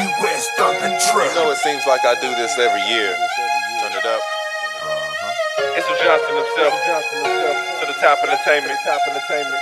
D West on the track. You know, it seems like I do this every year. Turn it up. Uh-huh. It's the Johnson himself. To the top entertainment. Top entertainment.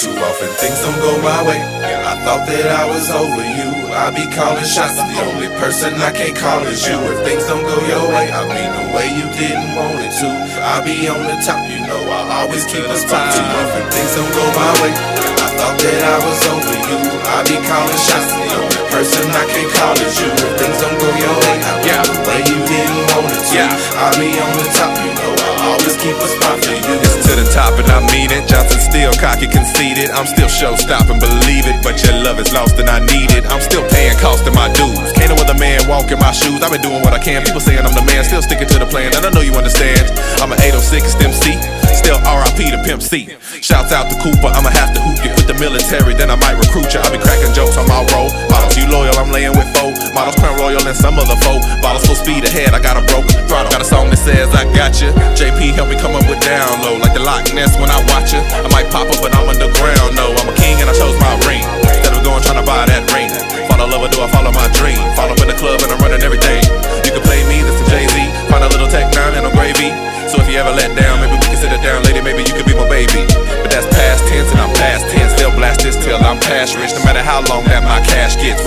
Too often things don't go my way. I thought that I was over you. I be calling shots. The only person I can't call is you. If things don't go your way, I mean the way you didn't want it to. I be on the top, you know I always keep a spot. Too often things don't go my way. I thought that I was over you. I be calling shots. The only person I can't call is you. If things don't go your way, I mean the way you didn't want it to. I be on the top, you know I always keep a spot for you. It's to the top and I mean it. Johnson still cocky, conceited. I'm still show stopping, believe it. But your love is lost and I need it. I'm still paying cost of my dues. Can't no other man walk in my shoes. I've been doing what I can. People saying I'm the man, still sticking to the plan. And I know you understand. I'm an 806 MC. Still RIP to Pimp C. Shouts out to Cooper, I'ma have to hoop you. With the military, then I might recruit you. I be cracking jokes on my roll. Models, you loyal, I'm laying with foe. Models, crown royal, and some other foe. Bottles full speed ahead, I got a broke throttle. Got a song that says I got you. JP help me come up with down low. Like the Loch Ness when I watch you. I might pop up, but I'm underground. No, I'm a king and I chose my ring. Instead of going trying to buy that ring. Follow love or do I follow my dream? Follow up in the club and I'm running everything. You can play me, this is Jay Z. Find a little tech nine and no gravy. So if you ever let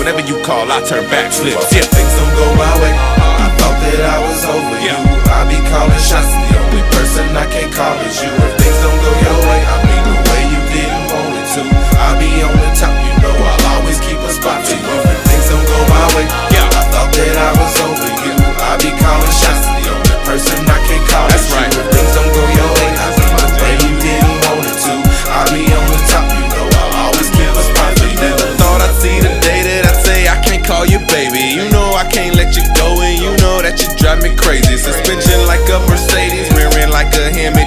Whenever you call, I turn back Yeah. things don't go my way. I thought that I was over you. I be calling shots. The only person I can't call is you. If things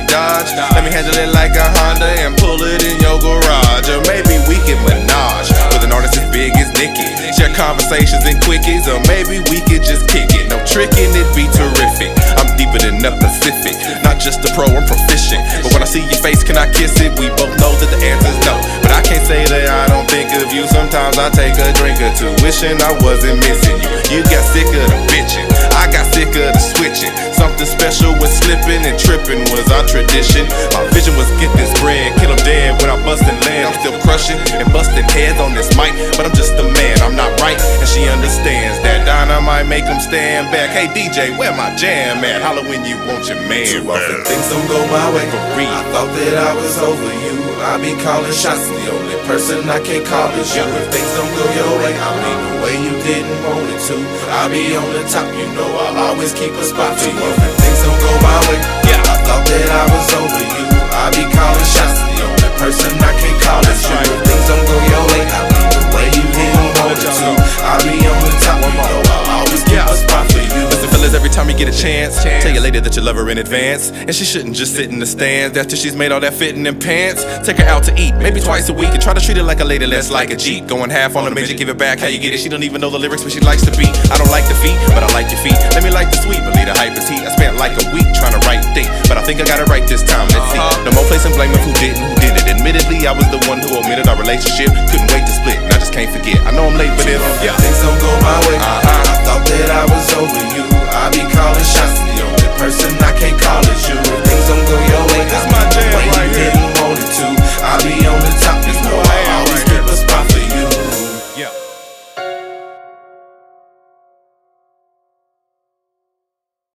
Dodge. Let me handle it like a Honda and pull it in your garage. Or maybe we can menage with an artist as big as Nicki. Share conversations and quickies, or maybe we could just kick it. No tricking, it'd be terrific. I'm deeper than the Pacific. Not just a pro, I'm proficient. But when I see your face, can I kiss it? We both know that the answer's no. But I can't say that I don't think of you. Sometimes I take a drink or two, wishing I wasn't missing you. You got sick of the bitching. Slipping and tripping was our tradition. My vision was get this bread, kill 'em dead when I bust land. I'm still crushing and busting heads on this mic, but I'm just a man. She understands that dynamite make 'em stand back. Hey DJ, where my jam at? Holla when you want your man Too often things don't go my way. For real. I thought that I was over you. I be calling shots. The only person I can't call is you. If things don't go your way, I mean the way you didn't want it to. I be on the top, you know I'll always keep a spot for you. If things don't go my way, Yeah. I thought that I was over you. I be calling shots. The only person I can't call every get a chance, tell your lady that you love her in advance. And she shouldn't just sit in the stands after she's made all that fitting in pants. Take her out to eat, maybe twice a week, and try to treat her like a lady less like a Jeep. Going half on the midget, give it back how you get it. She don't even know the lyrics, but she likes to beat. I don't like the feet, but I like your feet. Let me like the sweet, believe the hype is heat. I spent like a week trying to write things, but I think I got it right this time. Let's see. No more placing blame of who didn't, who did it. Admittedly, I was the one who omitted our relationship. Couldn't wait to split, and I just can't forget. I know I'm late, but if yeah. Things don't go my way. Uh-huh. I thought that I was over you. I be calling shots.